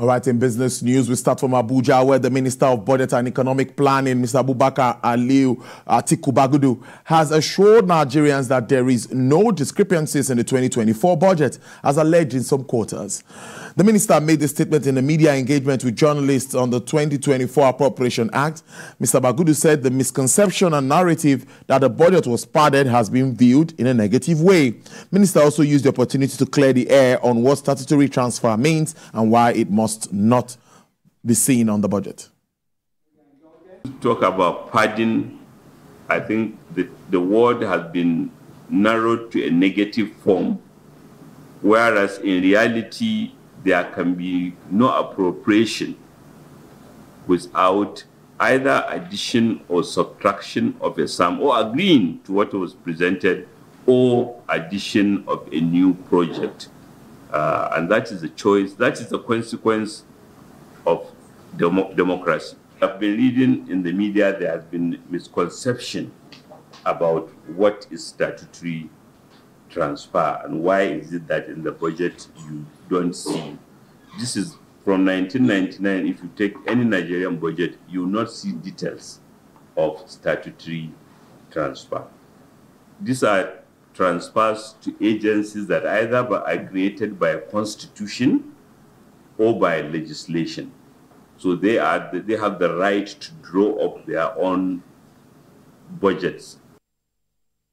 All right, in business news, we start from Abuja, where the Minister of Budget and Economic Planning, Mr. Abubakar Aliu Atiku Bagudu, has assured Nigerians that there is no discrepancies in the 2024 budget, as alleged in some quarters. The minister made the statement in a media engagement with journalists on the 2024 Appropriation Act. Mr. Bagudu said the misconception and narrative that the budget was padded has been viewed in a negative way. Minister also used the opportunity to clear the air on what statutory transfer means and why it must must not be seen on the budget? Talk about padding. I think the, the word has been narrowed to a negative form, whereas in reality, there can be no appropriation without either addition or subtraction of a sum or agreeing to what was presented or addition of a new project. Uh, and that is the choice, that is the consequence of demo democracy. I've been reading in the media there has been misconception about what is statutory transfer and why is it that in the budget you don't see. This is from 1999, if you take any Nigerian budget, you will not see details of statutory transfer. These are transfers to agencies that either are created by a constitution or by legislation. So they, are, they have the right to draw up their own budgets